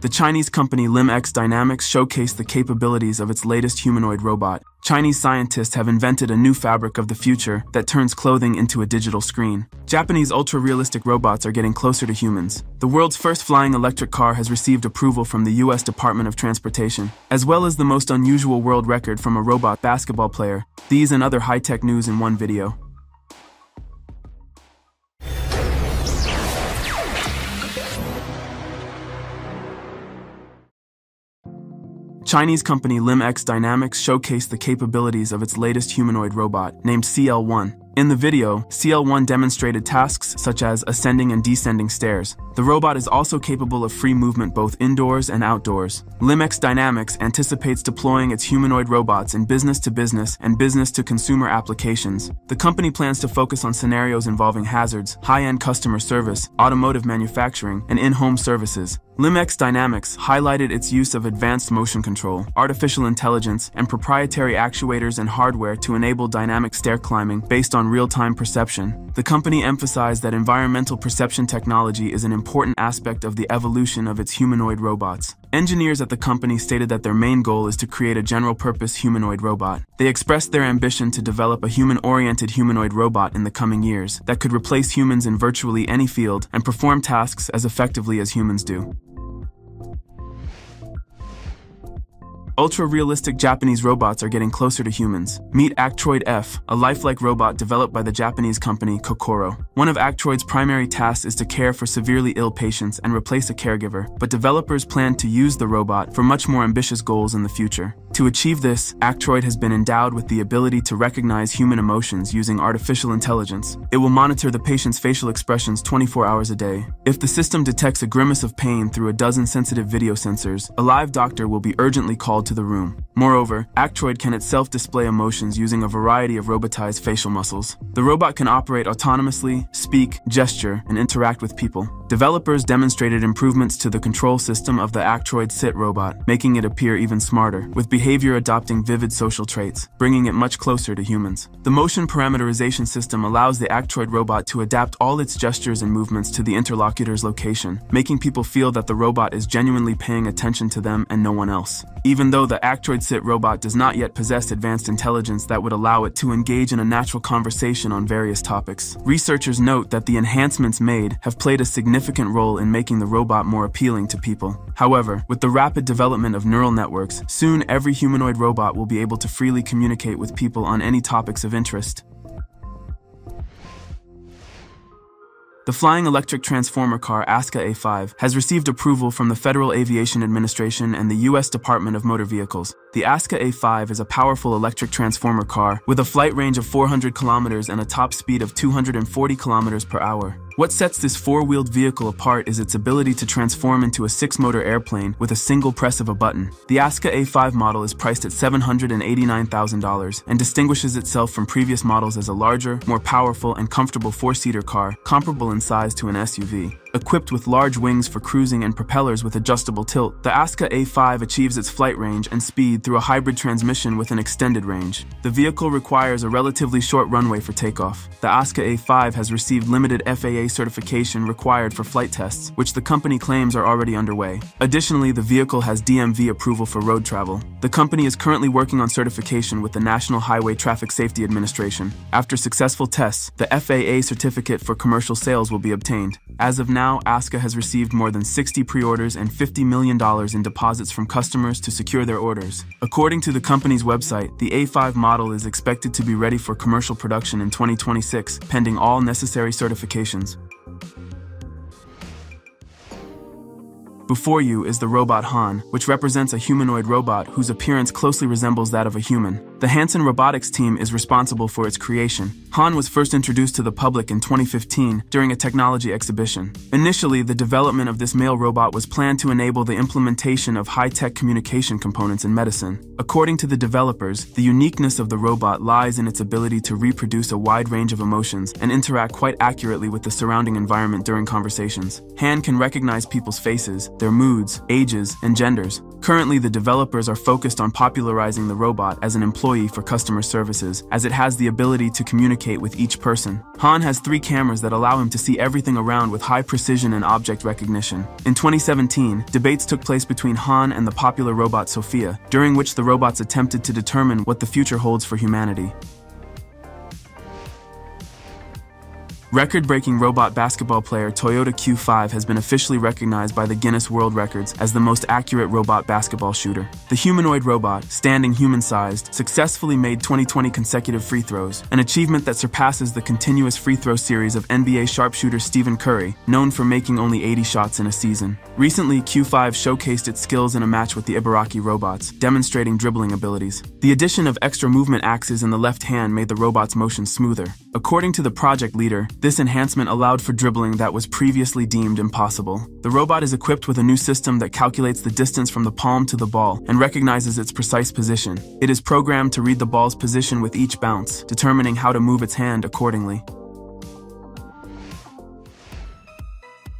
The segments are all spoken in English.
The Chinese company LimX Dynamics showcased the capabilities of its latest humanoid robot. Chinese scientists have invented a new fabric of the future that turns clothing into a digital screen. Japanese ultra-realistic robots are getting closer to humans. The world's first flying electric car has received approval from the US Department of Transportation, as well as the most unusual world record from a robot basketball player. These and other high-tech news in one video. Chinese company LimX Dynamics showcased the capabilities of its latest humanoid robot, named CL1. In the video, CL1 demonstrated tasks such as ascending and descending stairs. The robot is also capable of free movement both indoors and outdoors. LimX Dynamics anticipates deploying its humanoid robots in business-to-business and business-to-consumer applications. The company plans to focus on scenarios involving hazards, high-end customer service, automotive manufacturing, and in-home services. LimX Dynamics highlighted its use of advanced motion control, artificial intelligence, and proprietary actuators and hardware to enable dynamic stair climbing based on real-time perception. The company emphasized that environmental perception technology is an important aspect of the evolution of its humanoid robots. Engineers at the company stated that their main goal is to create a general-purpose humanoid robot. They expressed their ambition to develop a human-oriented humanoid robot in the coming years that could replace humans in virtually any field and perform tasks as effectively as humans do. Ultra-realistic Japanese robots are getting closer to humans. Meet Actroid F, a lifelike robot developed by the Japanese company Kokoro. One of Actroid's primary tasks is to care for severely ill patients and replace a caregiver, but developers plan to use the robot for much more ambitious goals in the future. To achieve this, Actroid has been endowed with the ability to recognize human emotions using artificial intelligence. It will monitor the patient's facial expressions 24 hours a day. If the system detects a grimace of pain through a dozen sensitive video sensors, a live doctor will be urgently called to the room. Moreover, Actroid can itself display emotions using a variety of robotized facial muscles. The robot can operate autonomously, speak, gesture, and interact with people. Developers demonstrated improvements to the control system of the Actroid Sit robot, making it appear even smarter, with behavior adopting vivid social traits, bringing it much closer to humans. The motion parameterization system allows the Actroid robot to adapt all its gestures and movements to the interlocutor's location, making people feel that the robot is genuinely paying attention to them and no one else. Even though the Actroid Sit robot does not yet possess advanced intelligence that would allow it to engage in a natural conversation on various topics, researchers note that the enhancements made have played a significant role in making the robot more appealing to people. However, with the rapid development of neural networks, soon every humanoid robot will be able to freely communicate with people on any topics of interest. The flying electric transformer car Aska A5 has received approval from the Federal Aviation Administration and the U.S. Department of Motor Vehicles. The Aska A5 is a powerful electric transformer car with a flight range of 400 kilometers and a top speed of 240 kilometers per hour. What sets this four-wheeled vehicle apart is its ability to transform into a six-motor airplane with a single press of a button. The Aska A5 model is priced at $789,000 and distinguishes itself from previous models as a larger, more powerful, and comfortable four-seater car comparable in size to an SUV. Equipped with large wings for cruising and propellers with adjustable tilt, the Aska A5 achieves its flight range and speed through a hybrid transmission with an extended range. The vehicle requires a relatively short runway for takeoff. The Aska A5 has received limited FAA certification required for flight tests, which the company claims are already underway. Additionally, the vehicle has DMV approval for road travel. The company is currently working on certification with the National Highway Traffic Safety Administration. After successful tests, the FAA certificate for commercial sales will be obtained. As of now, Aska has received more than 60 pre-orders and $50 million in deposits from customers to secure their orders. According to the company's website, the A5 model is expected to be ready for commercial production in 2026, pending all necessary certifications. Before you is the robot Han, which represents a humanoid robot whose appearance closely resembles that of a human. The Hanson Robotics team is responsible for its creation. Han was first introduced to the public in 2015 during a technology exhibition. Initially, the development of this male robot was planned to enable the implementation of high-tech communication components in medicine. According to the developers, the uniqueness of the robot lies in its ability to reproduce a wide range of emotions and interact quite accurately with the surrounding environment during conversations. Han can recognize people's faces, their moods, ages, and genders. Currently, the developers are focused on popularizing the robot as an employee for customer services, as it has the ability to communicate with each person. Han has three cameras that allow him to see everything around with high precision and object recognition. In 2017, debates took place between Han and the popular robot Sophia, during which the robots attempted to determine what the future holds for humanity. Record-breaking robot basketball player Toyota CUE5 has been officially recognized by the Guinness World Records as the most accurate robot basketball shooter. The humanoid robot, standing human-sized, successfully made 2020 consecutive free throws, an achievement that surpasses the continuous free throw series of NBA sharpshooter Stephen Curry, known for making only 80 shots in a season. Recently, CUE5 showcased its skills in a match with the Ibaraki robots, demonstrating dribbling abilities. The addition of extra movement axes in the left hand made the robot's motion smoother. According to the project leader, this enhancement allowed for dribbling that was previously deemed impossible. The robot is equipped with a new system that calculates the distance from the palm to the ball and recognizes its precise position. It is programmed to read the ball's position with each bounce, determining how to move its hand accordingly.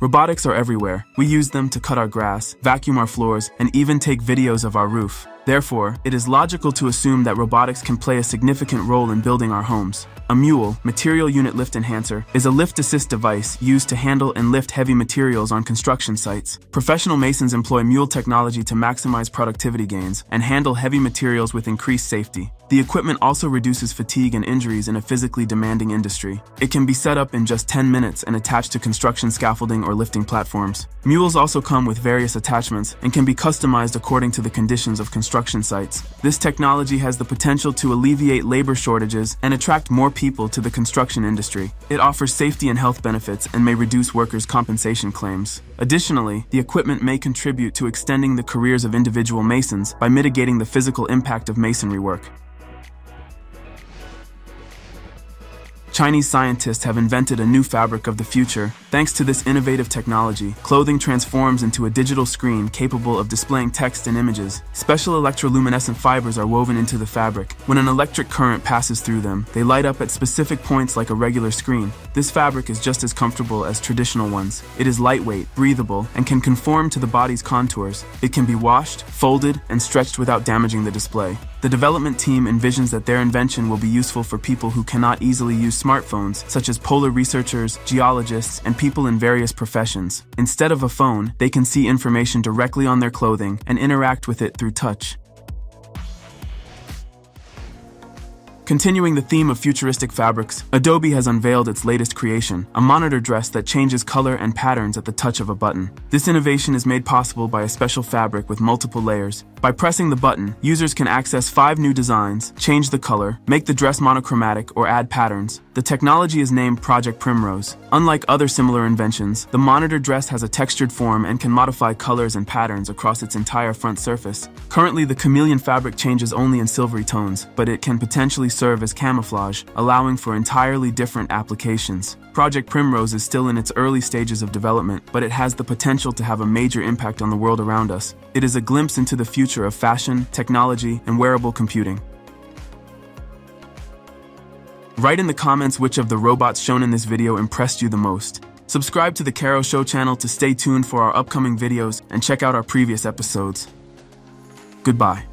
Robotics are everywhere. We use them to cut our grass, vacuum our floors, and even take videos of our roof. Therefore, it is logical to assume that robotics can play a significant role in building our homes. A mule, Material Unit Lift Enhancer, is a lift assist device used to handle and lift heavy materials on construction sites. Professional masons employ mule technology to maximize productivity gains and handle heavy materials with increased safety. The equipment also reduces fatigue and injuries in a physically demanding industry. It can be set up in just 10 minutes and attached to construction scaffolding or lifting platforms. Mules also come with various attachments and can be customized according to the conditions of construction sites. This technology has the potential to alleviate labor shortages and attract more people to the construction industry. It offers safety and health benefits and may reduce workers' compensation claims. Additionally, the equipment may contribute to extending the careers of individual masons by mitigating the physical impact of masonry work. Chinese scientists have invented a new fabric of the future. Thanks to this innovative technology, clothing transforms into a digital screen capable of displaying text and images. Special electroluminescent fibers are woven into the fabric. When an electric current passes through them, they light up at specific points like a regular screen. This fabric is just as comfortable as traditional ones. It is lightweight, breathable, and can conform to the body's contours. It can be washed, folded, and stretched without damaging the display. The development team envisions that their invention will be useful for people who cannot easily use smartphones, such as polar researchers, geologists, and people in various professions. Instead of a phone, they can see information directly on their clothing and interact with it through touch. Continuing the theme of futuristic fabrics, Adobe has unveiled its latest creation, a monitor dress that changes color and patterns at the touch of a button. This innovation is made possible by a special fabric with multiple layers. By pressing the button, users can access five new designs, change the color, make the dress monochromatic, or add patterns. The technology is named Project Primrose. Unlike other similar inventions, the monitor dress has a textured form and can modify colors and patterns across its entire front surface. Currently, the chameleon fabric changes only in silvery tones, but it can potentially serve as camouflage, allowing for entirely different applications. Project Primrose is still in its early stages of development, but it has the potential to have a major impact on the world around us. It is a glimpse into the future of fashion, technology, and wearable computing. Write in the comments which of the robots shown in this video impressed you the most. Subscribe to the Carros Show channel to stay tuned for our upcoming videos and check out our previous episodes. Goodbye.